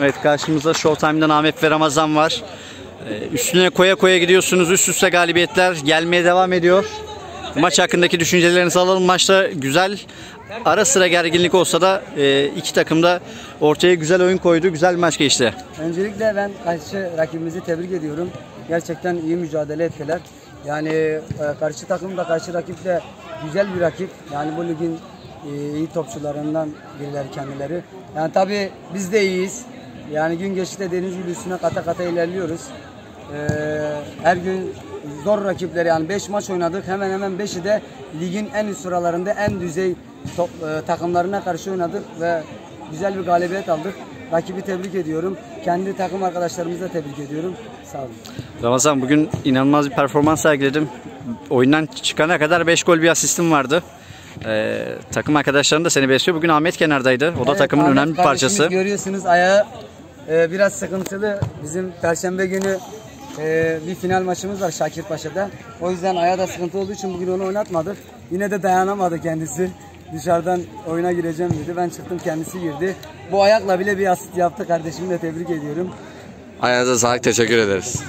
Evet karşımızda Showtime'dan Ahmet ve Ramazan var. Ee, Üstüne koya koya gidiyorsunuz. Üst üste galibiyetler gelmeye devam ediyor. Maç hakkındaki düşüncelerinizi alalım. Maçta güzel ara sıra gerginlik olsa da e, iki takım da ortaya güzel oyun koydu. Güzel bir maç geçti. Öncelikle ben karşı rakibimizi tebrik ediyorum. Gerçekten iyi mücadele ettiler. Yani e, karşı takım da karşı rakip de güzel bir rakip. Yani bu ligin e, iyi topçularından birileri kendileri. Yani tabii biz de iyiyiz. Yani gün geçtikçe dediğiniz gibi üstüne kata kata ilerliyoruz. E, her gün zor rakipleri yani 5 maç oynadık. Hemen hemen 5'i de ligin en üst sıralarında en düzey top, e, takımlarına karşı oynadık ve güzel bir galibiyet aldık. Rakibi tebrik ediyorum. Kendi takım arkadaşlarımızı da tebrik ediyorum. Sağ olun. Ramazan bugün inanılmaz bir performans sergiledim. Oyundan çıkana kadar 5 gol bir asistim vardı. Ee, takım arkadaşların da seni besliyor. Bugün Ahmet kenardaydı. O da Evet, takımın Ahmet önemli bir parçası. Görüyorsunuz ayağı e, biraz sıkıntılı. Bizim Perşembe günü e, bir final maçımız var Şakirpaşa'da. O yüzden ayağı da sıkıntı olduğu için bugün onu oynatmadık. Yine de dayanamadı kendisi. Dışarıdan oyuna gireceğim dedi. Ben çıktım kendisi girdi. Bu ayakla bile bir asist yaptı. Kardeşimi de tebrik ediyorum. Ayağınıza sağlık teşekkür ederiz.